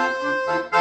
Música